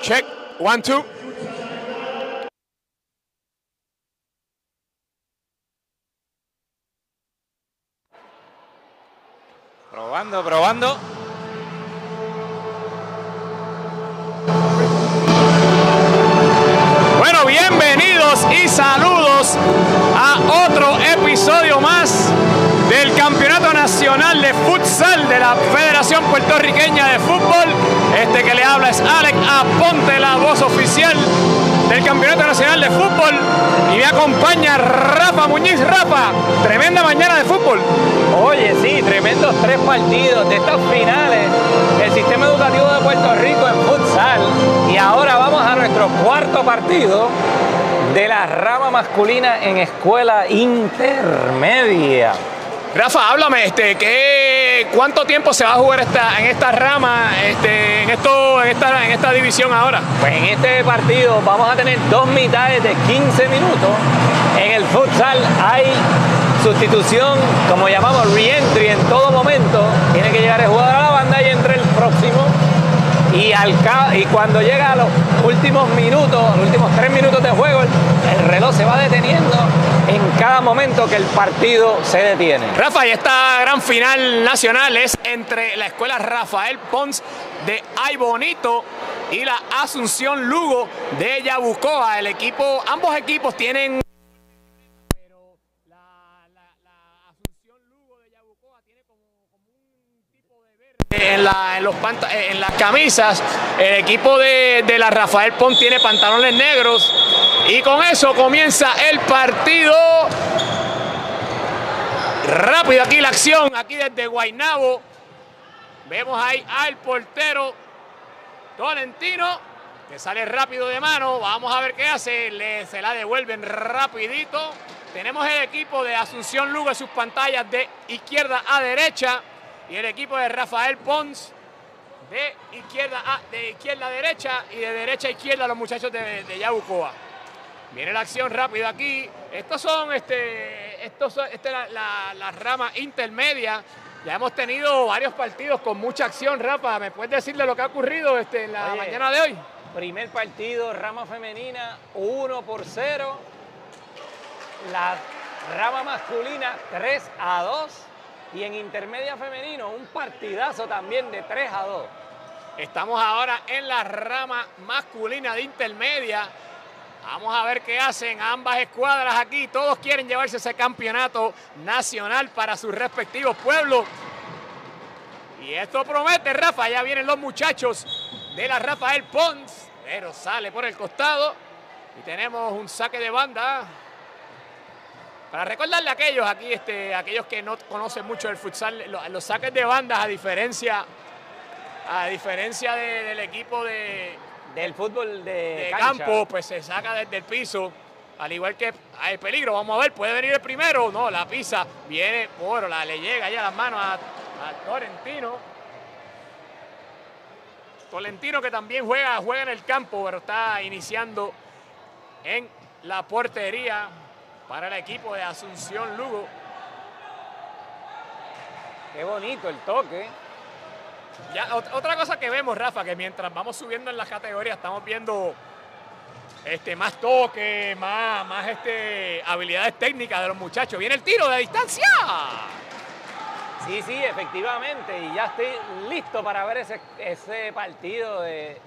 Check. One, two. Probando, probando. Bueno, bienvenidos y saludos a otro episodio más del Campeonato Nacional de Futsal de la Federación Puertorriqueña de de Fútbol. Y me acompaña Rafa Muñiz. Rafa, tremenda mañana de fútbol. Oye, sí, tremendos tres partidos de estas finales del sistema educativo de Puerto Rico en futsal. Y ahora vamos a nuestro cuarto partido de la rama masculina en escuela intermedia. Rafa, háblame, este, ¿qué, ¿cuánto tiempo se va a jugar esta, en esta rama, este, en, esto, en, esta, en esta división ahora? Pues en este partido vamos a tener dos mitades de 15 minutos. En el futsal hay sustitución, como llamamos re-entry en todo momento. Tiene que llegar el jugador a la banda y entre el próximo. Y, al y cuando llega a los últimos minutos, los últimos tres minutos de juego, el, el reloj se va deteniendo en cada momento que el partido se detiene. Rafa, y esta gran final nacional es entre la escuela Rafael Pons de Ay Bonito y la Asunción Lugo de Yabucoa. El equipo, ambos equipos tienen. Pero la, la- la Asunción Lugo de Yabucoa tiene como, como un tipo de verde en, la- en las camisas. El equipo de, de la Rafael Pons tiene pantalones negros. Y con eso comienza el partido. Rápido aquí la acción, aquí desde Guaynabo. Vemos ahí al portero Tolentino, que sale rápido de mano. Vamos a ver qué hace. Le, se la devuelven rapidito. Tenemos el equipo de Asunción Lugo en sus pantallas de izquierda a derecha. Y el equipo de Rafael Pons de izquierda a, de izquierda a derecha y de derecha a izquierda los muchachos de, de Yabucoa. Viene la acción rápido aquí. Estos son, este, estos son, esta es la, la- la rama intermedia. Ya hemos tenido varios partidos con mucha acción, Rafa. ¿Me puedes decirle lo que ha ocurrido este, en la Oye. mañana de hoy? Primer partido, rama femenina, 1 por 0. La rama masculina, 3 a 2. Y en intermedia femenino, un partidazo también de 3 a 2. Estamos ahora en la rama masculina de intermedia. Vamos a ver qué hacen ambas escuadras aquí. Todos quieren llevarse ese campeonato nacional para sus respectivos pueblos. Y esto promete, Rafa. Ya vienen los muchachos de la Rafael Pons. Pero sale por el costado. Y tenemos un saque de banda. Para recordarle a aquellos aquí, este, aquellos que no conocen mucho el futsal, lo- los, saques de bandas, a diferencia, a diferencia de- del equipo de, Del fútbol de, campo, pues se saca desde el piso. Al igual que hay peligro, vamos a ver, puede venir el primero. No, la pisa, viene, bueno, la, le llega ya a las manos a, a Tolentino. Tolentino que también juega, juega en el campo, pero está iniciando en la portería para el equipo de Asunción Lugo. Qué bonito el toque. Ya, ot- otra cosa que vemos, Rafa, que mientras vamos subiendo en las categorías, estamos viendo este, más toque, más, más este, habilidades técnicas de los muchachos. Viene el tiro de distancia. Sí, sí, efectivamente. Y ya estoy listo para ver ese, ese partido de,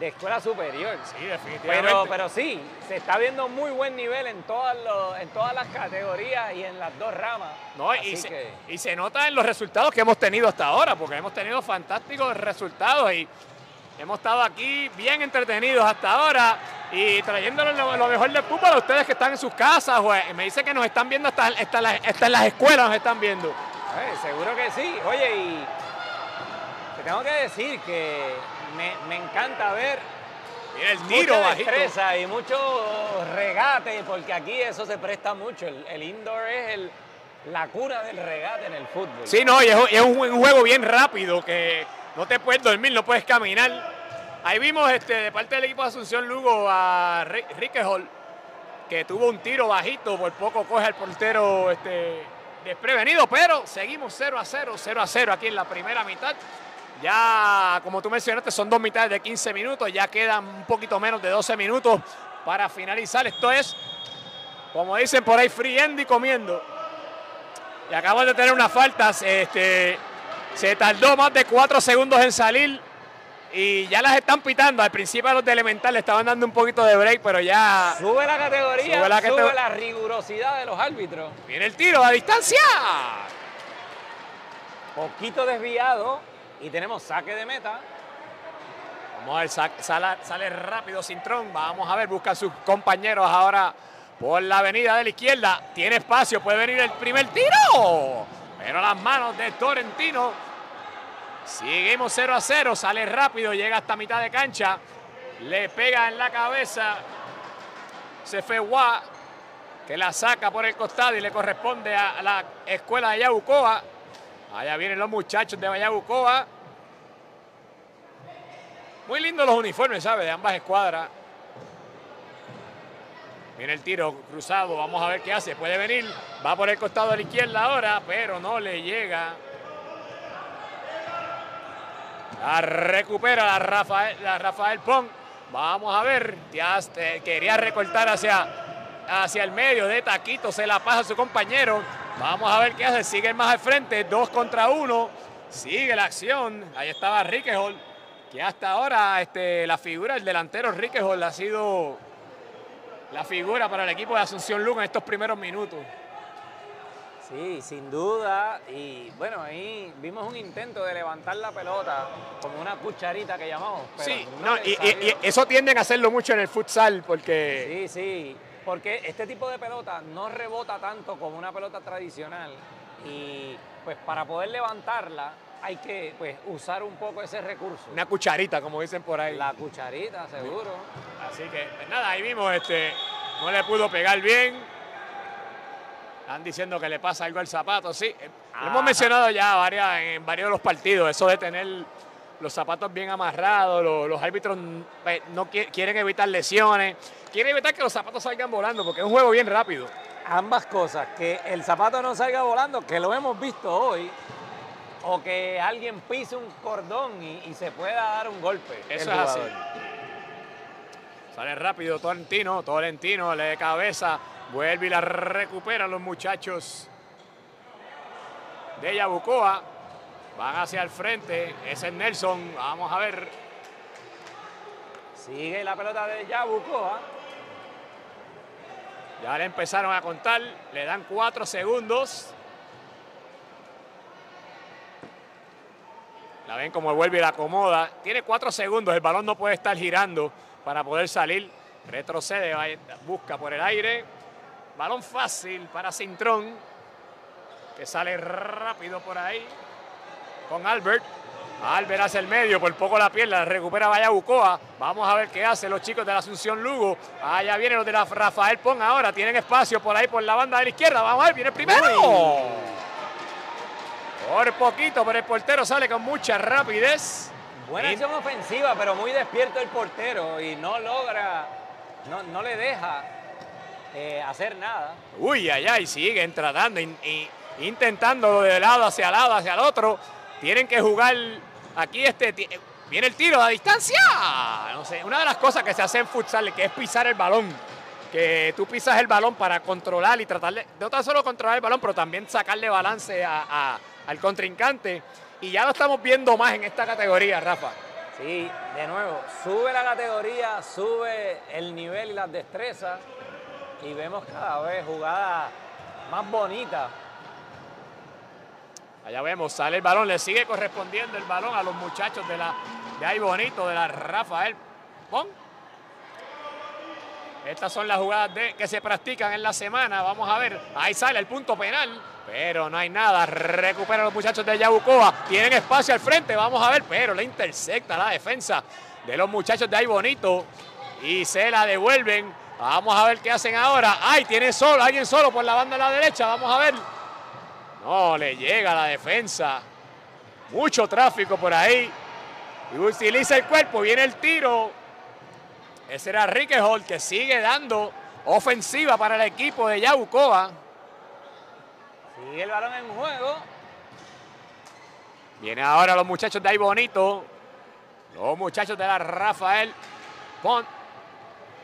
de escuela superior. Sí, definitivamente. Pero, pero sí, se está viendo muy buen nivel en todas, los- en todas las categorías y en las dos ramas. No, y, Así se, que- y se nota en los resultados que hemos tenido hasta ahora, porque hemos tenido fantásticos resultados y hemos estado aquí bien entretenidos hasta ahora y trayéndoles lo, lo mejor del fútbol a ustedes que están en sus casas. eh, me dicen que nos están viendo hasta, hasta, en las- hasta en las escuelas, nos están viendo. Eh, seguro que sí. Oye, y te tengo que decir que me, me encanta ver Mira el tiro mucha bajito. destreza y mucho regate, porque aquí eso se presta mucho. El, el indoor es el- la cuna del regate en el fútbol. Sí, no, y es, un, un juego bien rápido que no te puedes dormir, no puedes caminar. Ahí vimos este, de parte del equipo de Asunción Lugo a Ri- Riquejol, que tuvo un tiro bajito, por poco coge al portero este, desprevenido, pero seguimos 0 a 0, 0 a 0 aquí en la primera mitad Ya, como tú mencionaste, son dos mitades de 15 minutos, ya quedan un poquito menos de 12 minutos para finalizar. Esto es, como dicen por ahí, free y comiendo. Y acabamos de tener unas faltas. Este, se tardó más de 4 segundos en salir y ya las están pitando. Al principio a los de Elemental le estaban dando un poquito de break, pero ya... Sube la categoría, sube la, sube la rigurosidad de los árbitros. Viene el tiro a distancia. Poquito desviado y tenemos saque de meta. Vamos a ver, sale, sale rápido Cintrón. Vamos a ver, busca a sus compañeros ahora por la avenida de la izquierda. Tiene espacio, puede venir el primer tiro. Pero las manos de Torrentino. Seguimos 0 a 0. Sale rápido, llega hasta mitad de cancha. Le pega en la cabeza. Se fue que la saca por el costado y le corresponde a la escuela de Yabucoa. Allá vienen los muchachos de Vallabucoa. Muy lindos los uniformes, ¿sabes? De ambas escuadras. Viene el tiro cruzado, vamos a ver qué hace. Puede venir, va por el costado de la izquierda ahora, pero no le llega. La recupera la Rafael, la Rafael Pong. Vamos a ver, ya quería recortar hacia, hacia el medio de Taquito, se la pasa a su compañero. Vamos a ver qué hace. Sigue más al frente. Dos contra uno. Sigue la acción. Ahí estaba Riquejol. Que hasta ahora este, la figura del delantero Riquejol ha sido la figura para el equipo de Asunción Luna en estos primeros minutos. Sí, sin duda. Y bueno, ahí vimos un intento de levantar la pelota como una cucharita que llamamos. sí, y, y, eso tienden a hacerlo mucho en el futsal porque... Sí, sí porque este tipo de pelota no rebota tanto como una pelota tradicional y pues para poder levantarla hay que pues, usar un poco ese recurso. Una cucharita, como dicen por ahí. La cucharita, seguro. Así que, pues nada, ahí mismo este, no le pudo pegar bien. Están diciendo que le pasa algo al zapato, sí. Lo hemos mencionado ya varias, en varios de los partidos, eso de tener los zapatos bien amarrados, los, árbitros pues, no quieren evitar lesiones, quieren evitar que los zapatos salgan volando, porque es un juego bien rápido. Ambas cosas, que el zapato no salga volando, que lo hemos visto hoy, o que alguien pise un cordón y, se pueda dar un golpe. Eso es así. Sale rápido Tolentino, Tolentino le de cabeza, vuelve y la recupera los muchachos de Yabucoa. Van hacia el frente. Ese es Nelson. Vamos a ver. Sigue la pelota de Yabucoa. Ya le empezaron a contar. Le dan cuatro segundos. La ven como vuelve y la acomoda. Tiene cuatro segundos. El balón no puede estar girando para poder salir. Retrocede, busca por el aire. Balón fácil para Cintrón. Que sale rápido por ahí con Albert. Albert hace el medio, por poco la pierna, recupera Vallabucoa. Vamos a ver qué hacen los chicos de la Asunción Lugo. Allá vienen los de la Rafael Pon ahora, tienen espacio por ahí por la banda de la izquierda. Vamos a ver, viene el primero. Por poquito, pero el portero sale con mucha rapidez. Buena acción ofensiva, pero muy despierto el portero y no logra, no, le deja eh, hacer nada. Uy, allá y sigue tratando, intentando de lado hacia lado, hacia el otro tienen que jugar aquí este viene el tiro a distancia. No sé, una de las cosas que se hace en futsal que es pisar el balón. Que tú pisas el balón para controlar y tratar de, no tan solo controlar el balón, pero también sacarle balance al contrincante. Y ya lo estamos viendo más en esta categoría, Rafa. Sí, de nuevo, sube la categoría, sube el nivel y las destrezas y vemos cada vez jugadas más bonitas Allá vemos, sale el balón, le sigue correspondiendo el balón a los muchachos de la de ahí bonito, de la Rafael Pon. Estas son las jugadas de, que se practican en la semana. Vamos a ver, ahí sale el punto penal, pero no hay nada. Recupera los muchachos de Yabucoa. Tienen espacio al frente, vamos a ver, pero le intercepta la defensa de los muchachos de ahí bonito y se la devuelven. Vamos a ver qué hacen ahora. Ay, tiene solo, alguien solo por la banda de la derecha. Vamos a ver. No, le llega la defensa. Mucho tráfico por ahí. Y utiliza el cuerpo. Viene el tiro. Ese era Hall que sigue dando ofensiva para el equipo de Yabucoa. Sigue el balón en juego. Viene ahora los muchachos de ahí bonito. Los muchachos de la Rafael Pont.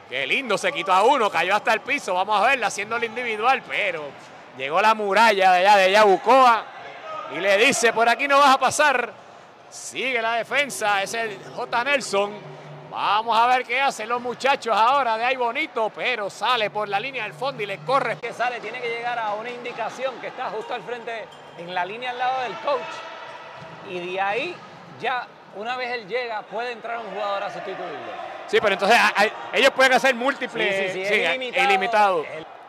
Qué lindo, se quitó a uno, cayó hasta el piso. Vamos a verla haciendo el individual, pero llegó la muralla de allá de Yabucoa y le dice, por aquí no vas a pasar. Sigue la defensa, ese J. Nelson. Vamos a ver qué hacen los muchachos ahora de ahí bonito, pero sale por la línea del fondo y le corre. Que sale, tiene que llegar a una indicación que está justo al frente, en la línea al lado del coach. Y de ahí ya, una vez él llega, puede entrar un jugador a sustituirlo. Sí, pero entonces ellos pueden hacer múltiples, sí, sí, sí, ilimitado.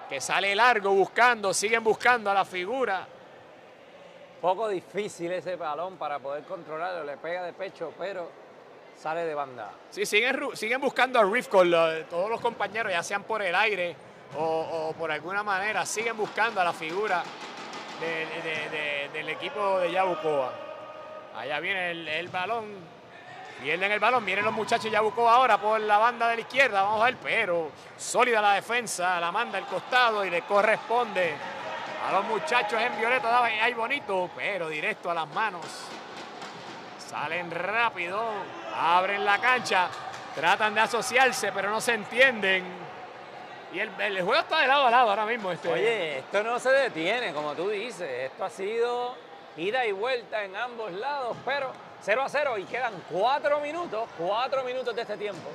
Que sale largo buscando, siguen buscando a la figura. Poco difícil ese balón para poder controlarlo, le pega de pecho, pero sale de banda. Sí, siguen, siguen buscando a Riff con todos los compañeros, ya sean por el aire o, por alguna manera, siguen buscando a la figura del equipo de Yabucoa. Allá viene el balón, Pierden el balón, vienen los muchachos ya buscó ahora por la banda de la izquierda, vamos a ver, pero sólida la defensa, la manda al costado y le corresponde a los muchachos en violeta, ahí bonito, pero directo a las manos. Salen rápido, abren la cancha, tratan de asociarse, pero no se entienden. Y el, juego está de lado a lado ahora mismo. Este. Oye, esto no se detiene, como tú dices. Esto ha sido ida y vuelta en ambos lados, pero 0 a 0 y quedan 4 minutos, 4 minutos de este tiempo.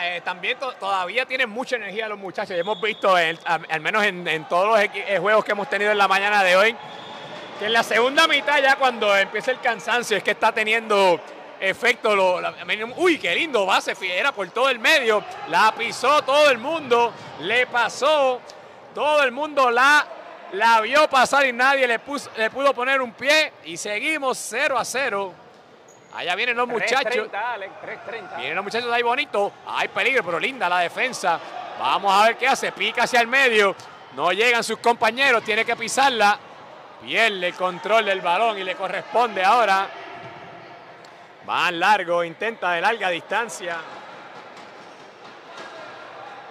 Eh, también todavía tienen mucha energía los muchachos. Hemos visto, al, menos en, todos los eh, juegos que hemos tenido en la mañana de hoy, que en la segunda mitad ya cuando empieza el cansancio es que está teniendo efecto. Lo, uy, qué lindo base fiera por todo el medio. La pisó todo el mundo, le pasó, todo el mundo la la vio pasar y nadie le, le pudo poner un pie y seguimos 0 a 0. Allá vienen los muchachos. Vienen los muchachos ahí bonito. Hay peligro, pero linda la defensa. Vamos a ver qué hace. Pica hacia el medio. No llegan sus compañeros. Tiene que pisarla. Pierde el control del balón y le corresponde ahora. Van largo. Intenta de larga distancia.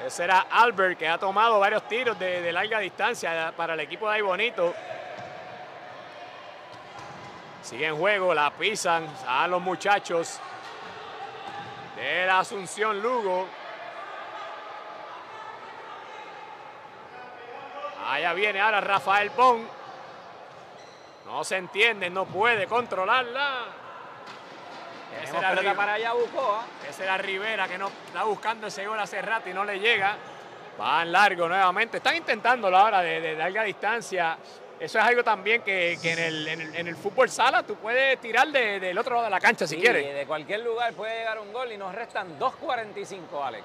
Ese era Albert que ha tomado varios tiros de, larga distancia para el equipo de ahí bonito. Sigue en juego, la pisan a los muchachos de la Asunción Lugo. Allá viene ahora Rafael Pong. No se entiende, no puede controlarla. Esa era para Yabucoa. Esa era Rivera que no está buscando ese gol hace rato y no le llega. Van largo nuevamente. Están intentando la hora de, de larga distancia. Eso es algo también que, en, el, fútbol sala tú puedes tirar del otro lado de la cancha si quieres. De cualquier lugar puede llegar un gol y nos restan 2.45, Alex.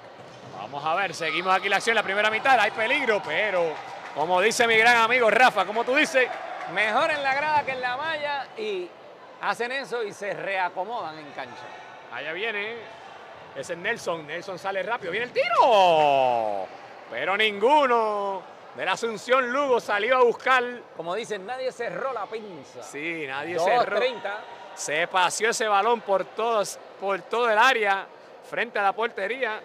Vamos a ver, seguimos aquí la acción, la primera mitad. Hay peligro, pero como dice mi gran amigo Rafa, como tú dices, mejor en la grada que en la malla y hacen eso y se reacomodan en cancha. Allá viene. Ese es Nelson. Nelson sale rápido. Viene el tiro. Pero ninguno de la Asunción Lugo salió a buscar. Como dicen, nadie cerró la pinza. Sí, nadie cerró. Se paseó ese balón por, todos, por todo el área, frente a la portería.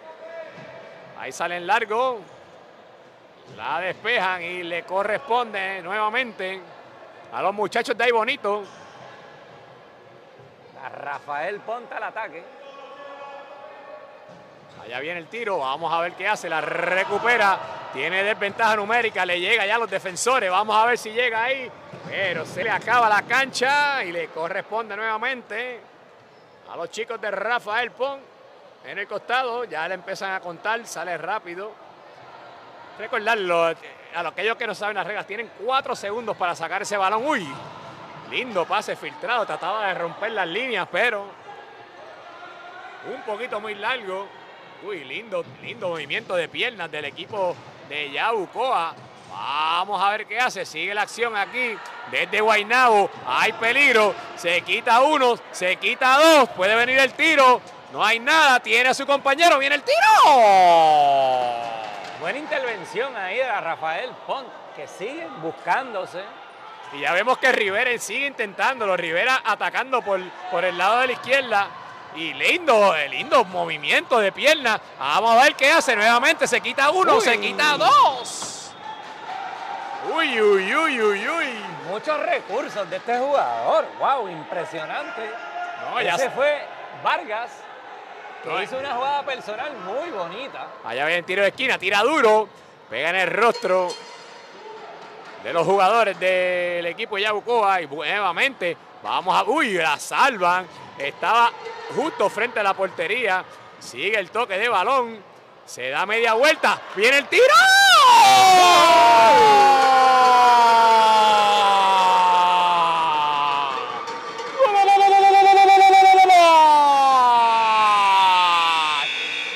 Ahí salen largo. La despejan y le corresponde nuevamente a los muchachos de ahí bonito. Rafael Ponta al ataque. Allá viene el tiro, vamos a ver qué hace, la recupera, tiene desventaja numérica, le llega ya a los defensores, vamos a ver si llega ahí, pero se le acaba la cancha y le corresponde nuevamente a los chicos de Rafael Pon en el costado, ya le empiezan a contar, sale rápido. Recordarlo, a los aquellos que no saben las reglas, tienen cuatro segundos para sacar ese balón. Uy, Lindo pase filtrado, trataba de romper las líneas, pero un poquito muy largo. Uy, lindo, lindo movimiento de piernas del equipo de Yabucoa. Vamos a ver qué hace. Sigue la acción aquí desde Guaynabo. Hay peligro. Se quita uno, se quita dos. Puede venir el tiro. No hay nada. Tiene a su compañero. Viene el tiro. Buena intervención ahí de Rafael Pont, que sigue buscándose y ya vemos que Rivera sigue intentándolo. Rivera atacando por, por el lado de la izquierda. Y lindo, lindo movimiento de pierna. Vamos a ver qué hace nuevamente. Se quita uno, se quita dos. Uy, uy, uy, uy, uy. Muchos recursos de este jugador. Wow, impresionante. No, ya Ese se- fue Vargas, que No, hizo una jugada personal muy bonita. Allá viene el tiro de esquina, tira duro, pega en el rostro de los jugadores del equipo Yabucoa y nuevamente vamos a... Uy, la salvan. Estaba justo frente a la portería. Sigue el toque de balón. Se da media vuelta. Viene el tiro.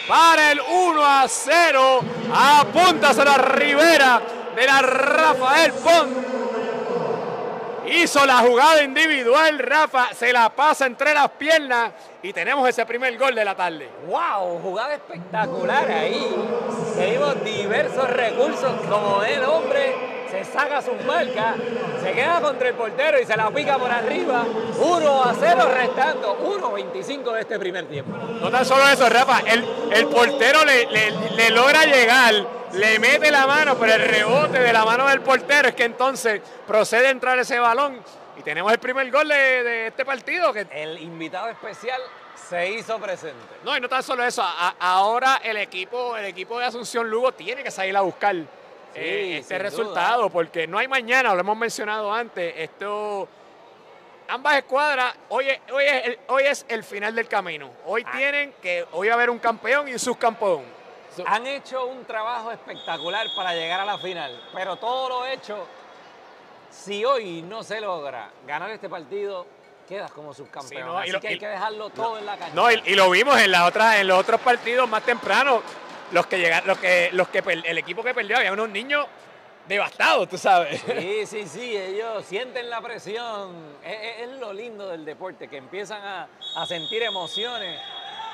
para el 1 a 0. Apúntase la Rivera de la Rafael Pont. Hizo la jugada individual, Rafa se la pasa entre las piernas y tenemos ese primer gol de la tarde. ¡Wow! Jugada espectacular ahí. Seguimos diversos recursos como el hombre se saca sus marcas, se queda contra el portero y se la pica por arriba. 1 a 0 restando, 1.25 de este primer tiempo. No tan solo eso, Rafa, el, el portero le, le- le logra llegar, le mete la mano, pero el rebote de la mano del portero es que entonces procede a entrar ese balón y tenemos el primer gol de, de este partido que El invitado especial se hizo presente. No, y no tan solo eso, a- ahora el equipo, el equipo de Asunción Lugo tiene que salir a buscar eh, este resultado, porque no hay mañana, lo hemos mencionado antes, esto, ambas escuadras, hoy es, hoy es, el, hoy es el final del camino, hoy Ah. tienen que, hoy va a haber un campeón y un subcampeón. Han hecho un trabajo espectacular para llegar a la final, pero todo lo hecho, si hoy no se logra ganar este partido, quedas como subcampeón. Sí, no, Así lo- que hay y- que dejarlo todo en la cancha. No, y, y lo vimos en las otras, en los otros partidos más temprano, los que llegaron, los que, los que el equipo que perdió, había unos niños devastados, tú sabes. Sí, sí, sí, ellos sienten la presión. Es, es- es lo lindo del deporte, que empiezan a, a sentir emociones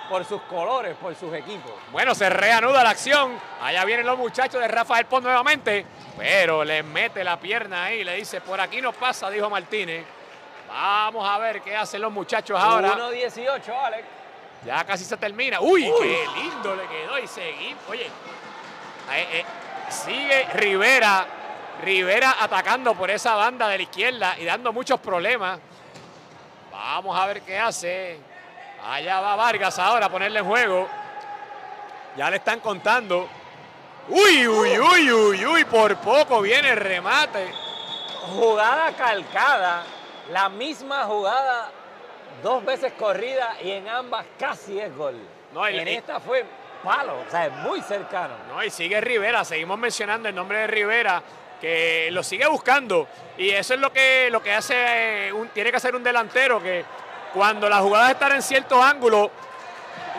por sus colores, por sus equipos. Bueno, se reanuda la acción. Allá vienen los muchachos de Rafael Pons nuevamente. Pero le mete la pierna ahí. Le dice, por aquí no pasa, dijo Martínez. Vamos a ver qué hacen los muchachos ahora. 1-18, Alex. Ya casi se termina. Uy, Uy. qué lindo le quedó. Y seguimos. Oye, eh, eh, sigue Rivera. Rivera atacando por esa banda de la izquierda y dando muchos problemas. Vamos a ver qué hace. Allá va Vargas ahora a ponerle en juego. Ya le están contando. Uy, uy, uy, uy, uy, por poco viene el remate. Jugada calcada, la misma jugada dos veces corrida y en ambas casi es gol. No, y- en y- esta fue palo, o sea, es muy cercano. No, y sigue Rivera, seguimos mencionando el nombre de Rivera, que lo sigue buscando. Y eso es lo que, lo que hace, eh, un- tiene que hacer un delantero, que cuando las jugadas están en cierto ángulo,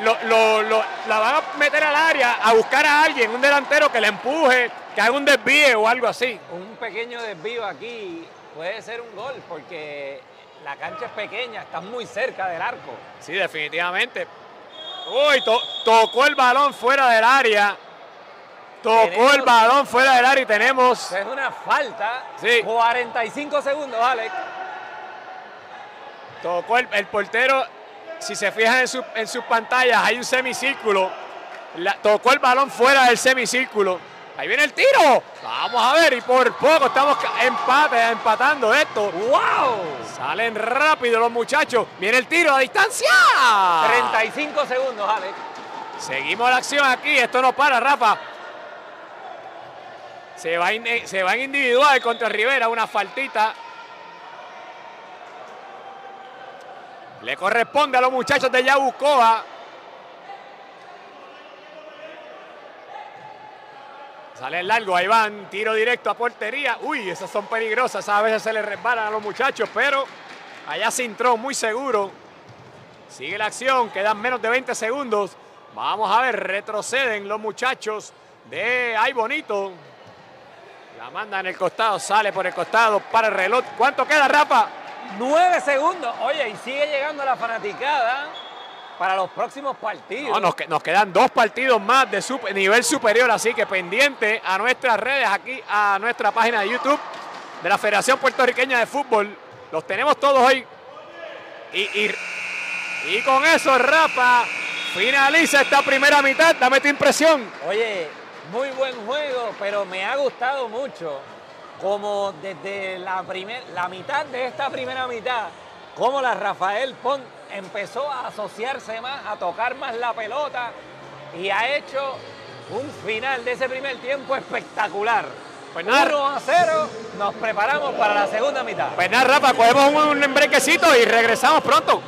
lo- lo- lo- la van a meter al área a buscar a alguien, un delantero que le empuje, que haga un desvío o algo así. Un pequeño desvío aquí puede ser un gol porque la cancha es pequeña, estás muy cerca del arco. Sí, definitivamente. Uy, to- tocó el balón fuera del área. Tocó Tenemos- el balón fuera del área y tenemos... Es una falta. Sí. 45 segundos, Alex. Tocó el, el portero, si se fijan en, su- en sus pantallas, hay un semicírculo. La- tocó el balón fuera del semicírculo. Ahí viene el tiro. Vamos a ver, y por poco estamos empate, empatando esto. ¡Wow! Salen rápido los muchachos. Viene el tiro a distancia. 35 segundos, Alex. Seguimos la acción aquí. Esto no para, Rafa. Se va, in- eh, se va en individual contra Rivera, una faltita. Le corresponde a los muchachos de Yabucoa. Sale el largo, ahí van, tiro directo a portería. Uy, esas son peligrosas, a veces se les resbalan a los muchachos, pero allá se entró muy seguro. Sigue la acción, quedan menos de 20 segundos. Vamos a ver, retroceden los muchachos de Ay Bonito. La manda en el costado, sale por el costado para el reloj. ¿Cuánto queda, Rafa? 9 segundos. Oye, y sigue llegando la fanaticada para los próximos partidos. No, nos, nos quedan dos partidos más de sup- nivel superior, así que pendiente a nuestras redes, aquí a nuestra página de YouTube de la Federación Puertorriqueña de Fútbol. Los tenemos todos hoy. Y, y- y con eso, Rafa, finaliza esta primera mitad. Dame tu impresión. Oye, muy buen juego, pero me ha gustado mucho como desde la, primer, la mitad de esta primera mitad, como la Rafael Pont empezó a asociarse más, a tocar más la pelota y ha hecho un final de ese primer tiempo espectacular. Pues 1 a 0, nos preparamos para la segunda mitad. Pues nada, Rafa, cogemos un, un brequecito y regresamos pronto.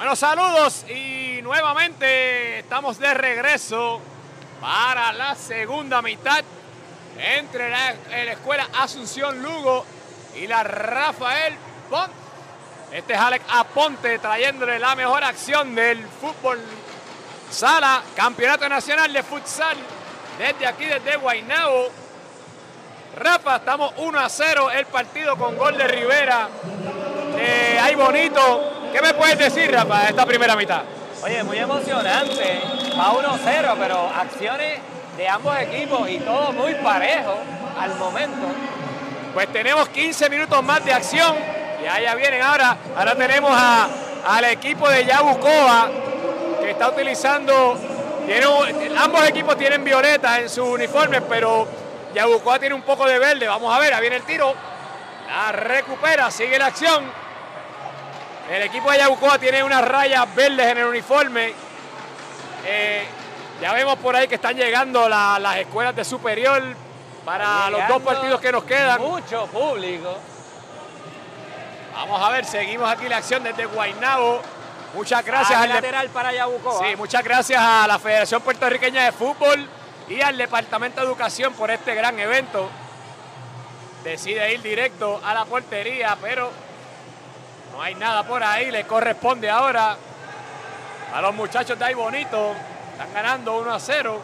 Bueno, saludos y nuevamente estamos de regreso para la segunda mitad entre la, la escuela Asunción Lugo y la Rafael Pont. Este es Alex Aponte trayéndole la mejor acción del fútbol sala, campeonato nacional de futsal desde aquí, desde Guaynabo. Rafa, estamos 1 a 0 el partido con gol de Rivera. Eh, hay bonito. ¿Qué me puedes decir, Rafa, de esta primera mitad? Oye, muy emocionante. Va 1-0, pero acciones de ambos equipos y todo muy parejo al momento. Pues tenemos 15 minutos más de acción. Y allá vienen ahora. Ahora tenemos a, al equipo de Yabucoa que está utilizando Tiene un- ambos equipos tienen violeta en sus uniformes, pero Yabucoa tiene un poco de verde. Vamos a ver, ahí viene el tiro. La recupera, sigue la acción. El equipo de Yabucoa tiene unas rayas verdes en el uniforme. Eh, ya vemos por ahí que están llegando la- las escuelas de superior para los dos partidos que nos quedan. Mucho público. Vamos a ver, seguimos aquí la acción desde Guaynabo. Muchas gracias al lateral para Yabucoa. Sí, muchas gracias a la Federación Puertorriqueña de Fútbol y al Departamento de Educación por este gran evento. Decide ir directo a la portería, pero no hay nada por ahí. Le corresponde ahora a los muchachos de ahí bonito. Están ganando 1 a 0.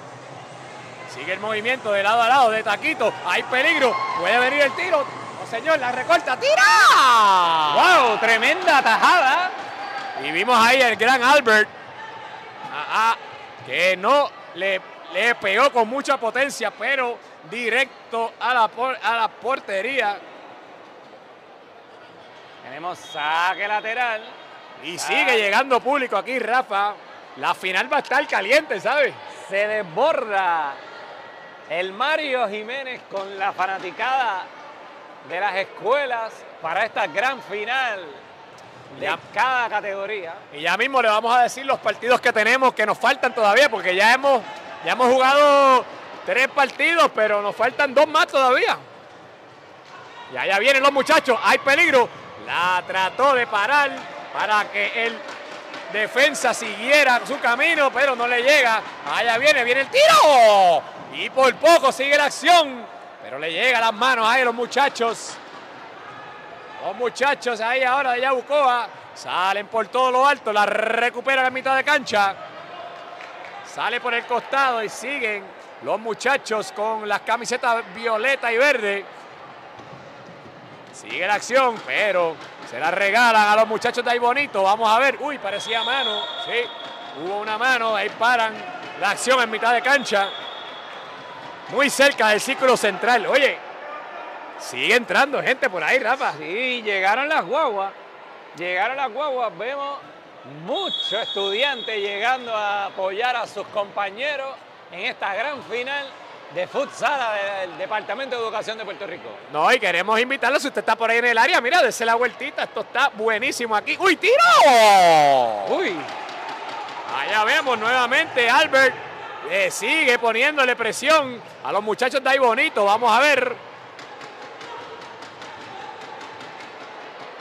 Sigue el movimiento de lado a lado de Taquito. Hay peligro. Puede venir el tiro. No, señor, la recorta. ¡Tira! ¡Wow! Tremenda tajada. Y vimos ahí el gran Albert, ah, ah, que no le, le pegó con mucha potencia, pero directo a la, por- a la portería. Tenemos saque lateral. Y sigue llegando público aquí, Rafa. La final va a estar caliente, ¿sabes? Se desborda el Mario Jiménez con la fanaticada de las escuelas para esta gran final de Ya. cada categoría. Y ya mismo le vamos a decir los partidos que tenemos que nos faltan todavía, porque ya hemos, ya hemos jugado tres partidos, pero nos faltan dos más todavía. Y allá vienen los muchachos, hay peligro. La trató de parar para que el defensa siguiera su camino, pero no le llega. Allá viene, viene el tiro. Y por poco sigue la acción, pero le llega a las manos ahí los muchachos. Los muchachos ahí ahora de Yabucoa salen por todo lo alto, la recuperan a mitad de cancha. Sale por el costado y siguen los muchachos con las camisetas violeta y verde. Sigue la acción, pero se la regalan a los muchachos de ahí bonito. Vamos a ver. Uy, parecía mano. Sí, hubo una mano. Ahí paran la acción en mitad de cancha. Muy cerca del círculo central. Oye, sigue entrando gente por ahí, Rafa. Sí, llegaron las guaguas. Llegaron las guaguas. Vemos muchos estudiantes llegando a apoyar a sus compañeros en esta gran final de futsal del Departamento de Educación de Puerto Rico. No, y queremos invitarlo, si usted está por ahí en el área, mira, dése la vueltita, esto está buenísimo aquí. ¡Uy, tiro! Uy, Allá vemos nuevamente Albert eh, sigue poniéndole presión a los muchachos de ahí bonito. Vamos a ver.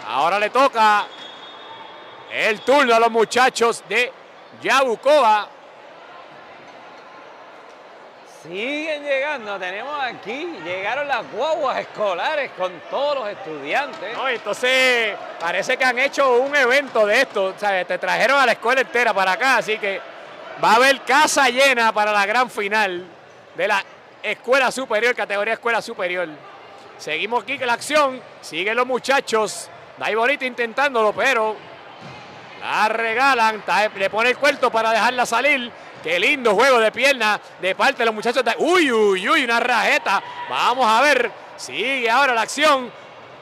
Ahora le toca el turno a los muchachos de Yabucoa. Siguen llegando. Tenemos aquí, llegaron las guaguas escolares con todos los estudiantes. Entonces parece que han hecho un evento de esto. O te trajeron a la escuela entera para acá, así que va a haber casa llena para la gran final de la escuela superior, categoría escuela superior. Seguimos aquí con la acción, siguen los muchachos. Dai bonito intentándolo, pero la regalan, le pone el cuerpo para dejarla salir. Qué lindo juego de pierna de parte de los muchachos. de- Uy, uy, uy, una rajeta. Vamos a ver. Sigue ahora la acción.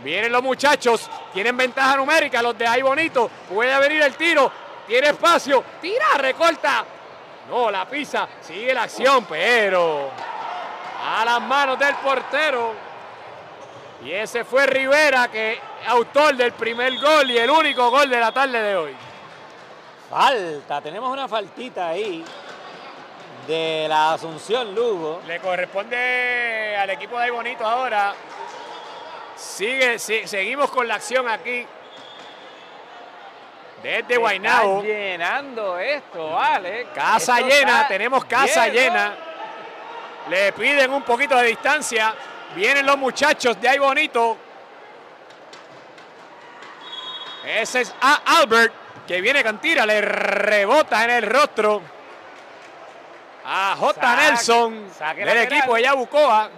Vienen los muchachos. Tienen ventaja numérica los de ahí bonito. Puede venir el tiro. Tiene espacio. Tira, recorta. No, la pisa. Sigue la acción, pero a las manos del portero. Y ese fue Rivera, que autor del primer gol y el único gol de la tarde de hoy. Falta, tenemos una faltita ahí de la Asunción Lugo. Le corresponde al equipo de ahí bonito ahora. Sigue, si- seguimos con la acción aquí. Desde Guaynabo. Llenando esto, Alex. Casa Esto llena, tenemos casa lleno. llena. Le piden un poquito de distancia. Vienen los muchachos de ahí bonito. Ese es a Albert que viene con tira, le rebota en el rostro a J. Nelson del lateral. equipo de Yabucoa.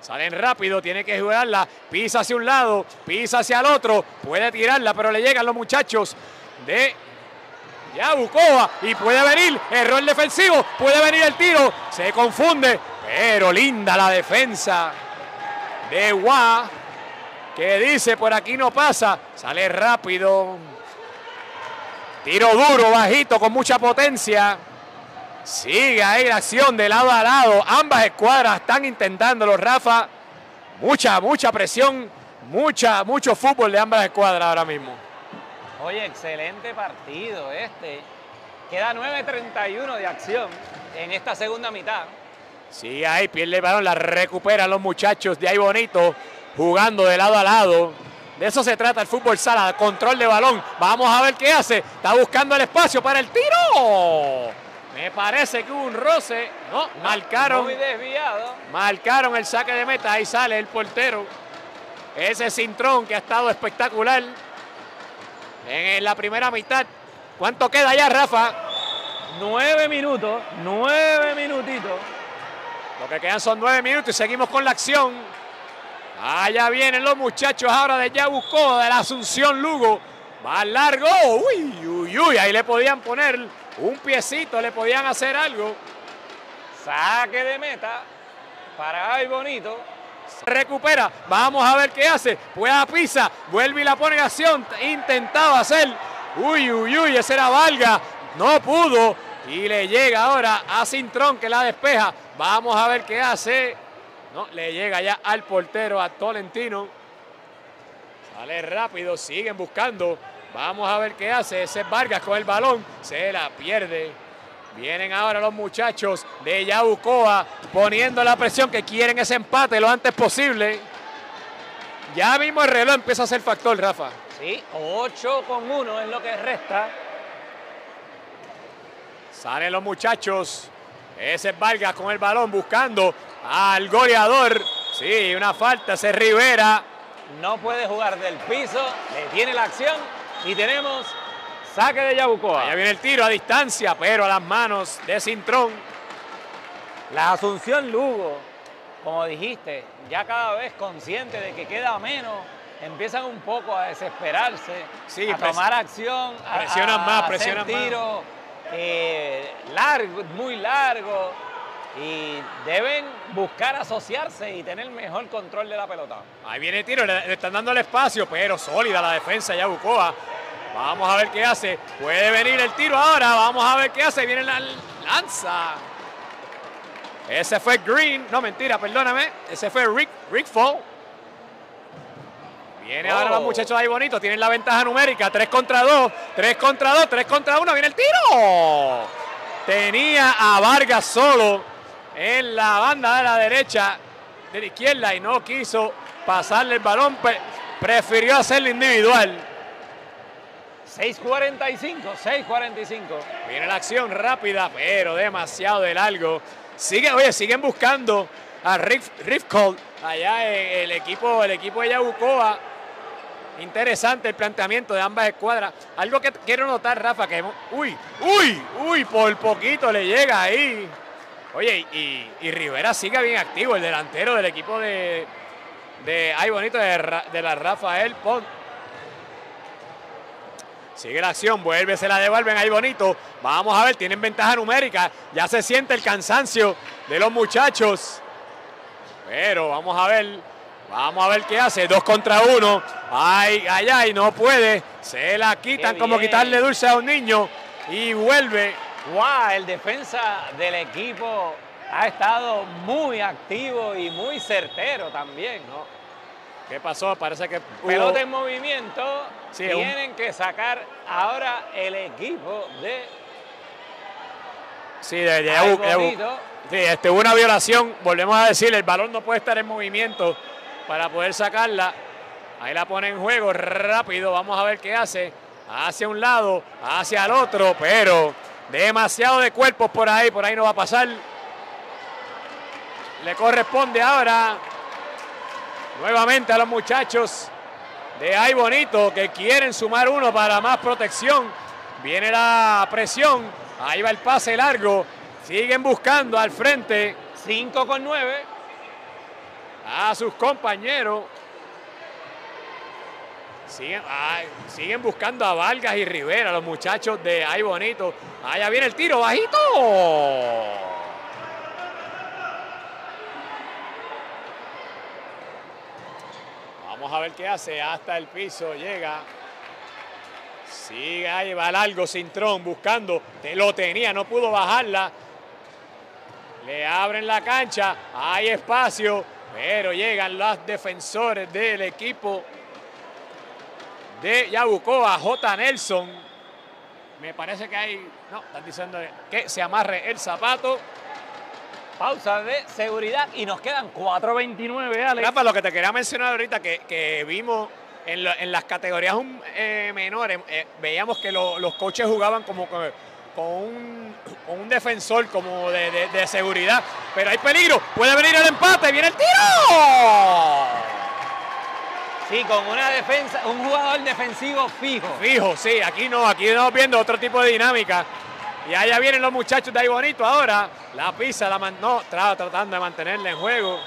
Salen rápido, tiene que jugarla, pisa hacia un lado, pisa hacia el otro, puede tirarla, pero le llegan los muchachos de Yabucoa. Y puede venir, error defensivo, puede venir el tiro, se confunde, pero linda la defensa de Gua, que dice por aquí no pasa, sale rápido, tiro duro, bajito, con mucha potencia, Sigue ahí la acción de lado a lado. Ambas escuadras están intentándolo, Rafa. Mucha, mucha presión, mucha, mucho fútbol de ambas escuadras ahora mismo. Oye, excelente partido este. Queda 9.31 de acción en esta segunda mitad. Sigue ahí, pierde el balón, la recuperan los muchachos de ahí bonito, jugando de lado a lado. De eso se trata el fútbol sala, control de balón. Vamos a ver qué hace. Está buscando el espacio para el tiro. Me parece que hubo un roce. No, marcaron. Muy desviado. Marcaron el saque de meta. Ahí sale el portero. Ese Cintrón que ha estado espectacular en la primera mitad. ¿Cuánto queda ya, Rafa? Nueve minutos, nueve minutitos. Lo que quedan son nueve minutos y seguimos con la acción. Allá vienen los muchachos ahora de Yabucó, de la Asunción Lugo. Va largo. Uy, uy, uy. Ahí le podían poner un piecito, le podían hacer algo. Saque de meta para Ay Bonito. recupera. Vamos a ver qué hace. Pueda pisa. Vuelve y la pone en acción. Intentaba hacer. Uy, uy, uy. Ese era Valga. No pudo. Y le llega ahora a Cintrón que la despeja. Vamos a ver qué hace. No, le llega ya al portero, a Tolentino. Sale rápido, siguen buscando. Vamos a ver qué hace. Ese Vargas con el balón. Se la pierde. Vienen ahora los muchachos de Yabucoa poniendo la presión que quieren ese empate lo antes posible. Ya mismo el reloj empieza a ser factor, Rafa. Sí, 8 con 1 es lo que resta. Salen los muchachos. Ese Vargas con el balón buscando al goleador. Sí, una falta, ese Rivera. No puede jugar del piso, detiene la acción y tenemos saque de Yabucoa. Ya viene el tiro a distancia, pero a las manos de Cintrón. La Asunción Lugo, como dijiste, ya cada vez consciente de que queda menos, empiezan un poco a desesperarse, sí, a tomar acción, presionan más, a presionan hacer tiro, eh, largo, muy largo y deben buscar asociarse y tener mejor control de la pelota. Ahí viene el tiro, le, están dando el espacio, pero sólida la defensa ya Bucoa. Vamos a ver qué hace. Puede venir el tiro ahora. Vamos a ver qué hace. Viene la lanza. Ese fue Green. No, mentira, perdóname. Ese fue Rick, Rick Fall. Viene ahora los oh. muchachos ahí bonitos. Tienen la ventaja numérica. 3 contra 2. 3 contra 2. 3 contra 1. Viene el tiro. Tenía a Vargas solo en la banda de la derecha, de la izquierda, y no quiso pasarle el balón. Prefirió hacerlo individual. 6.45, 6.45. Viene la acción rápida, pero demasiado de largo. Sigue, oye, siguen buscando a Riff, allá el equipo, el equipo de Yabucoa. Interesante el planteamiento de ambas escuadras. Algo que quiero notar, Rafa, que uy, uy, uy, por poquito le llega ahí. Oye, y, Rivera sigue bien activo, el delantero del equipo de, de ay bonito, de, de la Rafael Pont. Sigue la acción, vuelve, se la devuelven ahí bonito. Vamos a ver, tienen ventaja numérica. Ya se siente el cansancio de los muchachos. Pero vamos a ver, vamos a ver qué hace. Dos contra uno. Ay, ay, ay, no puede. Se la quitan como quitarle dulce a un niño. Y vuelve. Wow, el defensa del equipo ha estado muy activo y muy certero también, ¿no? ¿Qué pasó? Parece que pelota en movimiento. tienen que sacar ahora el equipo de. Sí, de, de, Sí, este, hubo una violación. Volvemos a decir, el balón no puede estar en movimiento para poder sacarla. Ahí la pone en juego rápido. Vamos a ver qué hace. Hacia un lado, hacia el otro, pero demasiado de cuerpos por ahí. Por ahí no va a pasar. Le corresponde ahora Nuevamente a los muchachos de Ay Bonito que quieren sumar uno para más protección. Viene la presión. Ahí va el pase largo. Siguen buscando al frente. 5 con 9. A sus compañeros. Siguen, siguen, buscando a Vargas y Rivera, los muchachos de Ay Bonito. Allá viene el tiro bajito. Vamos a ver qué hace. Hasta el piso llega. Sigue ahí, va largo Cintrón buscando. Te lo tenía, no pudo bajarla. Le abren la cancha. Hay espacio. Pero llegan los defensores del equipo de Yabucoa, J. Nelson. Me parece que hay. No, están diciendo que se amarre el zapato. Pausa de seguridad y nos quedan 4.29, Alex. Rafa, lo que te quería mencionar ahorita, que, que vimos en, lo- en las categorías eh, menores, eh, veíamos que lo- los coches jugaban como con, con un, con un defensor como de, de- de seguridad. Pero hay peligro, puede venir el empate, viene el tiro. Sí, con una defensa, un jugador defensivo fijo. Fijo, sí, aquí no, aquí estamos viendo otro tipo de dinámica. Y allá vienen los muchachos de ahí bonito ahora. La pisa, la man- no, tra- tratando de mantenerla en juego.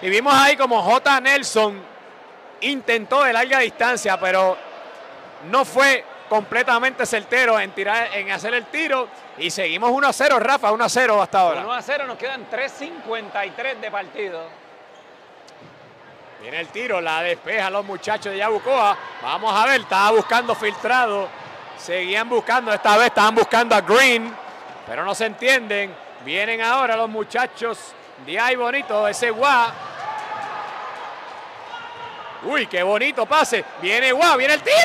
Y vimos ahí como J. Nelson intentó de larga distancia, pero no fue completamente certero en tirar, en hacer el tiro. Y seguimos 1 a 0, Rafa, 1 a 0 hasta ahora. 1 a 0, nos quedan 3.53 de partido. Viene el tiro, la despejan los muchachos de Yabucoa. Vamos a ver, estaba buscando filtrado. Seguían buscando, esta vez estaban buscando a Green, pero no se entienden. Vienen ahora los muchachos de ahí bonito, ese Gua. Uy, qué bonito pase. Viene Gua, viene el tiro.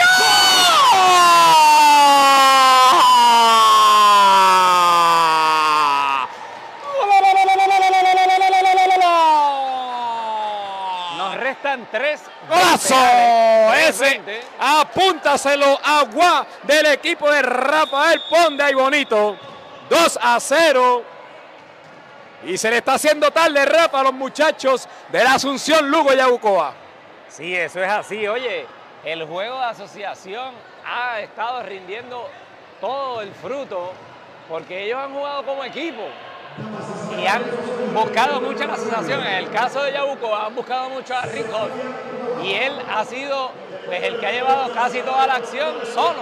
¡Golazo! Ese, apúntaselo a Gua del equipo de Rafael Ponde ahí bonito. 2 a 0. Y se le está haciendo tarde, Rafa, a los muchachos de la Asunción Lugo Yabucoa. Sí, eso es así. Oye, el juego de asociación ha estado rindiendo todo el fruto porque ellos han jugado como equipo y han buscado mucho la asociación. En el caso de Yabuco han buscado mucho a Rick Hall y él ha sido pues, el que ha llevado casi toda la acción solo.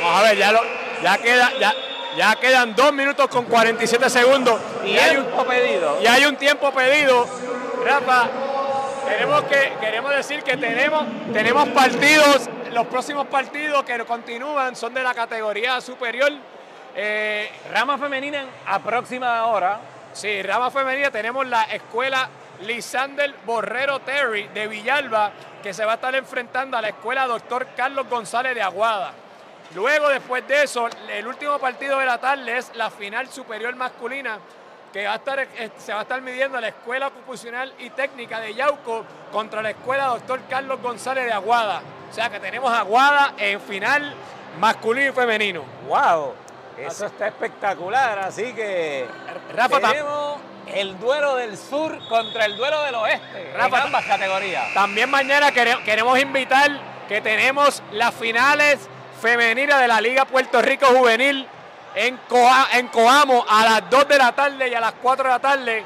Vamos a ver, ya, lo, ya, queda, ya, ya quedan 2 minutos con 47 segundos. Y hay un pedido. Y hay un tiempo pedido. Rafa, tenemos que, queremos decir que tenemos, tenemos partidos, los próximos partidos que continúan son de la categoría superior. Eh, Rama femenina a próxima hora. sí, rama femenina tenemos la escuela Lisander Borrero Terry de Villalba, que se va a estar enfrentando a la escuela Doctor Carlos González de Aguada. Luego, después de eso, el último partido de la tarde es la final superior masculina, que va a estar, eh, se va a estar midiendo la Escuela Ocupacional y Técnica de Yauco contra la Escuela Doctor Carlos González de Aguada. O sea que tenemos Aguada en final masculino y femenino. ¡Wow! Eso está espectacular, así que Rafa, tenemos el duelo del sur contra el duelo del oeste Rafa, en ambas categorías. También mañana quere- queremos invitar que tenemos las finales femeninas de la Liga Puerto Rico Juvenil en, Coa- en Coamo a las 2 de la tarde y a las 4 de la tarde.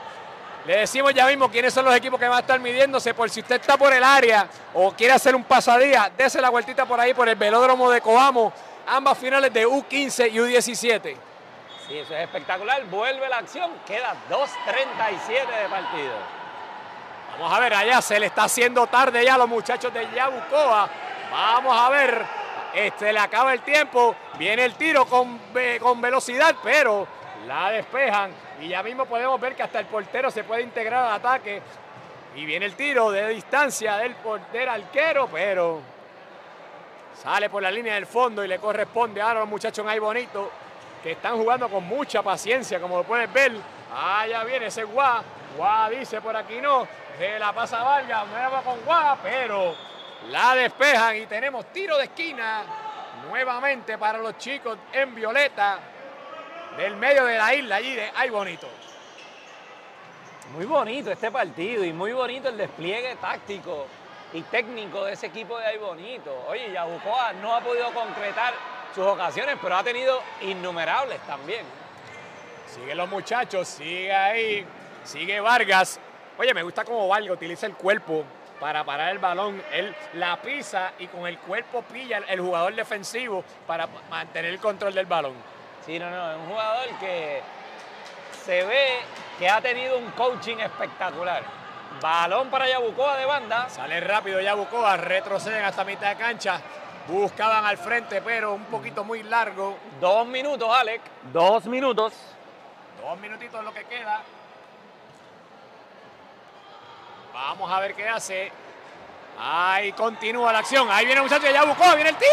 Le decimos ya mismo quiénes son los equipos que van a estar midiéndose. Por si usted está por el área o quiere hacer un pasadía, dése la vueltita por ahí por el velódromo de Coamo. Ambas finales de U15 y U17. Sí, eso es espectacular. Vuelve la acción. Queda 2.37 de partido. Vamos a ver, allá se le está haciendo tarde ya a los muchachos de Yabucoa. Vamos a ver, este le acaba el tiempo. Viene el tiro con, con velocidad, pero la despejan. Y ya mismo podemos ver que hasta el portero se puede integrar al ataque. Y viene el tiro de distancia del portero arquero, pero sale por la línea del fondo y le corresponde ahora a los muchachos ahí bonito que están jugando con mucha paciencia, como lo puedes ver. Allá viene ese Guá. Guá dice por aquí no. Se la pasa Vargas, nueva con Guá, pero la despejan y tenemos tiro de esquina nuevamente para los chicos en violeta del medio de la isla allí de Ay Bonito. Muy bonito este partido y muy bonito el despliegue táctico y técnico de ese equipo de ahí bonito. Oye, Yabucoa no ha podido concretar sus ocasiones, pero ha tenido innumerables también. Siguen los muchachos, sigue ahí, sigue Vargas. Oye, me gusta cómo Vargas utiliza el cuerpo para parar el balón. Él la pisa y con el cuerpo pilla el- jugador defensivo para pa- mantener el control del balón. Sí, no, no, es un jugador que se ve que ha tenido un coaching espectacular. Balón para Yabucoa de banda. Sale rápido Yabucoa, retroceden hasta mitad de cancha. Buscaban al frente, pero un poquito muy largo. Dos minutos, Alex. Dos minutos. Dos minutitos lo que queda. Vamos a ver qué hace. Ahí continúa la acción. Ahí viene el muchacho de Yabucoa. Viene el tiro.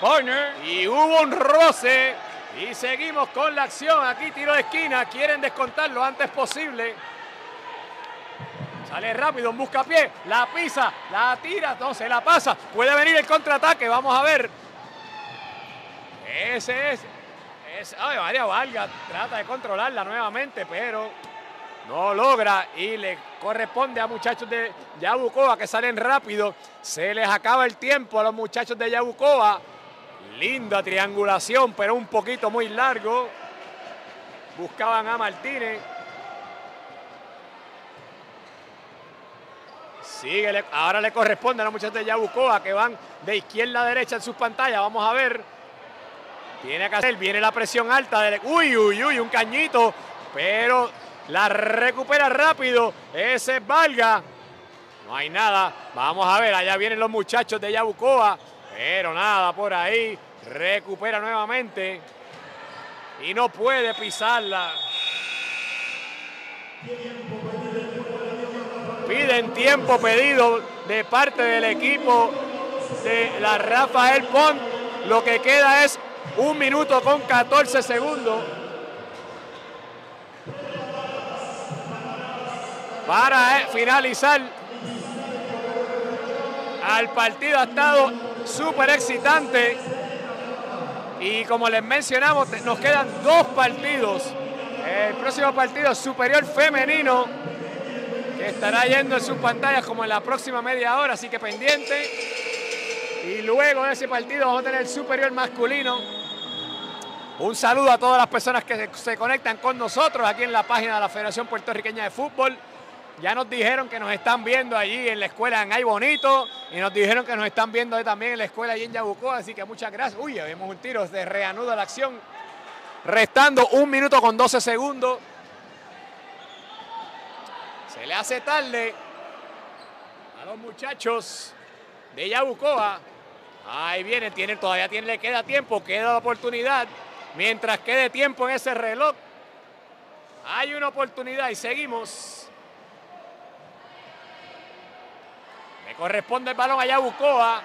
Corner. Y hubo un roce. Y seguimos con la acción. Aquí tiro de esquina. Quieren descontar lo antes posible. Sale rápido, un buscapié, la pisa, la tira, no, se la pasa. Puede venir el contraataque, vamos a ver. Ese es, es ay, María Valga trata de controlarla nuevamente, pero no logra y le corresponde a muchachos de Yabucoa que salen rápido. Se les acaba el tiempo a los muchachos de Yabucoa. Linda triangulación, pero un poquito muy largo. Buscaban a Martínez. Ahora le corresponde a los muchachos de Yabucoa que van de izquierda a derecha en sus pantallas. Vamos a ver. Tiene que hacer, viene la presión alta. De, uy, uy, uy, un cañito. Pero la recupera rápido. Ese es Valga. No hay nada. Vamos a ver, allá vienen los muchachos de Yabucoa. Pero nada por ahí. Recupera nuevamente. Y no puede pisarla. Piden tiempo pedido de parte del equipo de la Rafael Pont. Lo que queda es un minuto con 14 segundos. Para eh, finalizar al partido ha estado súper excitante. Y como les mencionamos, nos quedan dos partidos. El próximo partido superior femenino estará yendo en sus pantallas como en la próxima media hora, así que pendiente. Y luego de ese partido vamos a tener el superior masculino. Un saludo a todas las personas que se conectan con nosotros aquí en la página de la Federación Puertorriqueña de Fútbol. Ya nos dijeron que nos están viendo allí en la escuela en Ay Bonito y nos dijeron que nos están viendo también en la escuela allí en Yabucoa, así que muchas gracias. Uy, vemos un tiro, de reanuda la acción. Restando un minuto con 12 segundos. Se le hace tarde a los muchachos de Yabucoa. Ahí viene, tiene, todavía tiene, le queda tiempo, queda la oportunidad. Mientras quede tiempo en ese reloj, hay una oportunidad y seguimos. Le corresponde el balón a Yabucoa.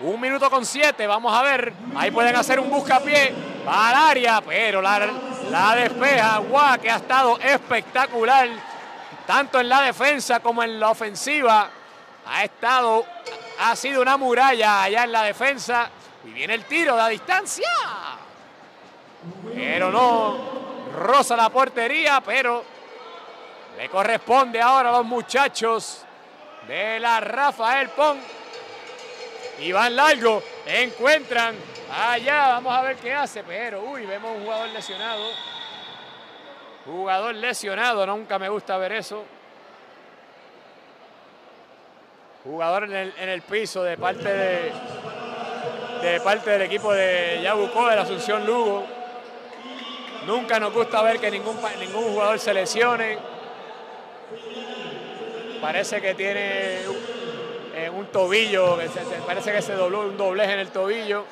Un minuto con siete, vamos a ver. Ahí pueden hacer un buscapié. Va al área, pero la, la despeja. Guau, que ha estado espectacular tanto en la defensa como en la ofensiva. Ha estado, ha sido una muralla allá en la defensa. Y viene el tiro de distancia. Pero no roza la portería, pero le corresponde ahora a los muchachos de la Rafael Pong. Y van largo, encuentran allá, vamos a ver qué hace, pero uy, vemos un jugador lesionado. Jugador lesionado, nunca me gusta ver eso. Jugador en el, piso de parte de, parte del equipo de Yabucó, de la Asunción Lugo. Nunca nos gusta ver que ningún, ningún jugador se lesione. Parece que tiene un, eh, un tobillo, parece que se dobló un doblez en el tobillo.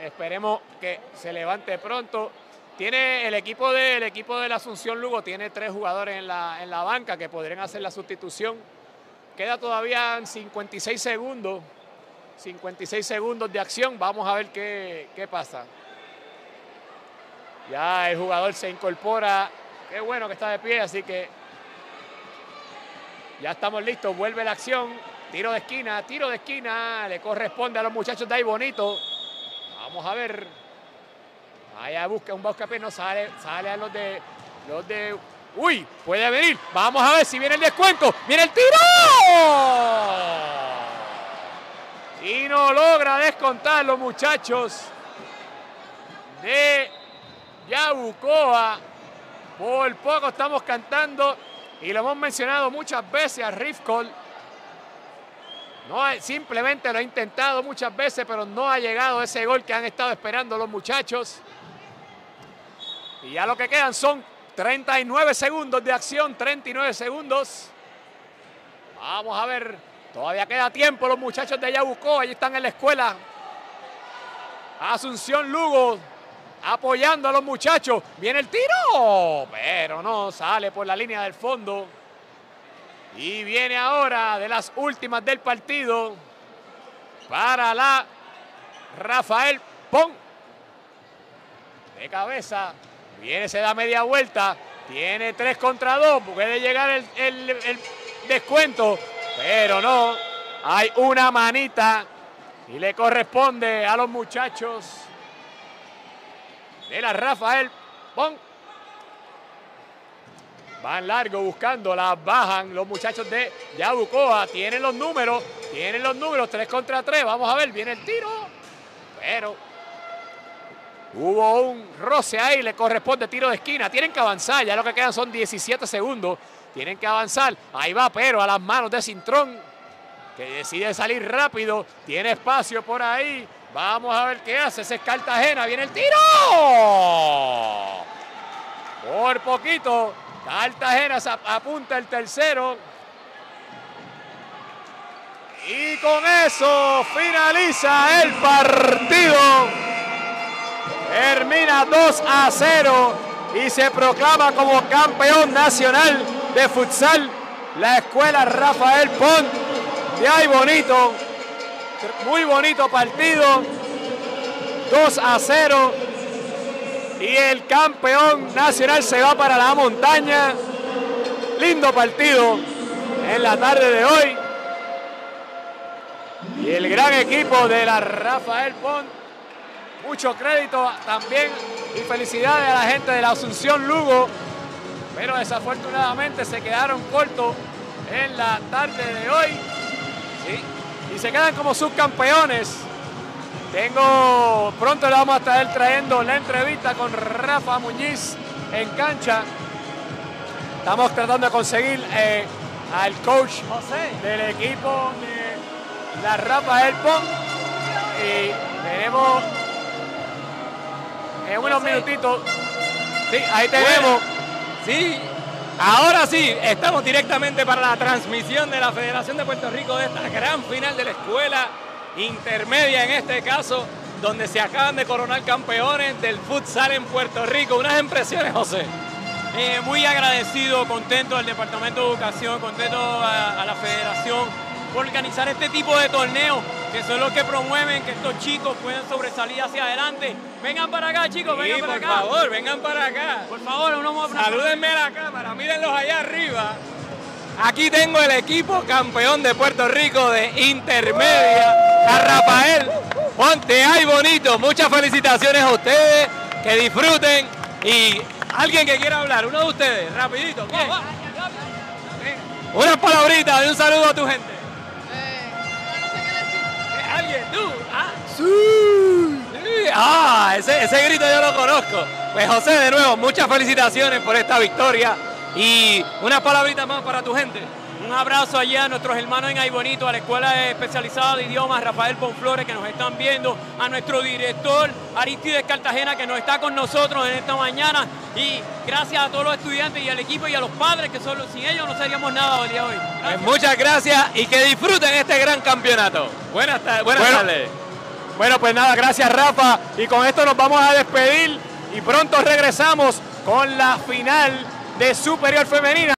Esperemos que se levante pronto. Tiene el equipo de, el equipo de la Asunción Lugo, tiene tres jugadores en la, en la banca que podrían hacer la sustitución. Queda todavía 56 segundos. 56 segundos de acción. Vamos a ver qué, qué pasa. Ya el jugador se incorpora. Qué bueno que está de pie, así que ya estamos listos. Vuelve la acción. Tiro de esquina, tiro de esquina. Le corresponde a los muchachos de ahí bonito. Vamos a ver. Vaya, busca un busca no sale, sale a los de los de. Uy, puede venir. Vamos a ver si viene el descuento. Viene el tiro. Y no logra descontar los muchachos de Yabucoa. Por poco estamos cantando y lo hemos mencionado muchas veces a Rifkol. No, simplemente lo ha intentado muchas veces, pero no ha llegado ese gol que han estado esperando los muchachos. Y ya lo que quedan son 39 segundos de acción, 39 segundos. Vamos a ver Todavía queda tiempo, los muchachos de Yabucó, allí están en la escuela. Asunción Lugo apoyando a los muchachos. Viene el tiro, pero no, sale por la línea del fondo. Y viene ahora de las últimas del partido para la Rafael Pon. De cabeza, viene, se da media vuelta. Tiene tres contra dos, puede llegar el, descuento, pero no. Hay una manita y le corresponde a los muchachos de la Rafael Pon. Van largo buscando, la bajan los muchachos de Yabucoa. Tienen los números, tienen los números, 3 contra 3. Vamos a ver, viene el tiro. Pero hubo un roce ahí, le corresponde tiro de esquina. Tienen que avanzar, ya lo que quedan son 17 segundos. Tienen que avanzar. Ahí va pero a las manos de Cintrón, que decide salir rápido. Tiene espacio por ahí. Vamos a ver qué hace. Ese es Cartagena. Viene el tiro. Por poquito. Cartagena apunta el tercero. Y con eso finaliza el partido. Termina 2 a 0 y se proclama como campeón nacional de futsal la escuela Rafael Pont de ahí bonito. Muy bonito partido. 2 a 0 y el campeón nacional se va para la montaña. Lindo partido en la tarde de hoy. Y el gran equipo de la Rafael Pont. Mucho crédito también y felicidades a la gente de la Asunción Lugo. Pero desafortunadamente se quedaron cortos en la tarde de hoy. Y se quedan como subcampeones tengo, pronto le vamos a estar trayendo la entrevista con Rafa Muñiz en cancha. Estamos tratando de conseguir eh, al coach del equipo de la Rafael Pong. Y tenemos en unos minutitos. Sí, ahí tenemos. sí, ahora sí, estamos directamente para la transmisión de la Federación de Puerto Rico de esta gran final de la escuela intermedia en este caso, donde se acaban de coronar campeones del futsal en Puerto Rico. Unas impresiones, José. Eh, muy agradecido, contento al Departamento de Educación, contento a, la Federación por organizar este tipo de torneos, que son los que promueven que estos chicos puedan sobresalir hacia adelante. Vengan para acá, chicos, vengan para por acá. Por favor, vengan para acá. Por favor, uno Salúdenme a la cámara, mírenlos allá arriba. Aquí tengo el equipo campeón de Puerto Rico de intermedia, a Rafael Ponte ay bonito. Muchas felicitaciones a ustedes, que disfruten y alguien que quiera hablar, uno de ustedes, rapidito. Unas palabritas de un saludo a tu gente. ¿Alguien? ¿Tú? Ah, sí. Ah, ese, ese grito yo lo conozco. Pues José, de nuevo, muchas felicitaciones por esta victoria y unas palabritas más para tu gente. Un abrazo allá a nuestros hermanos en Aybonito, a la Escuela Especializada de Idiomas Rafael Ponflores que nos están viendo, a nuestro director Aristides Cartagena que nos está con nosotros en esta mañana y gracias a todos los estudiantes y al equipo y a los padres que son, sin ellos no seríamos nada el día de hoy. Pues muchas gracias y que disfruten este gran campeonato. Buenas, tardes. Buenas tardes. Bueno, pues nada, gracias Rafa y con esto nos vamos a despedir y pronto regresamos con la final de Superior Femenina.